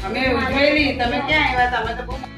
અમે ઉજવેલી તમે ક્યાં આવ્યા તમે તો બહુ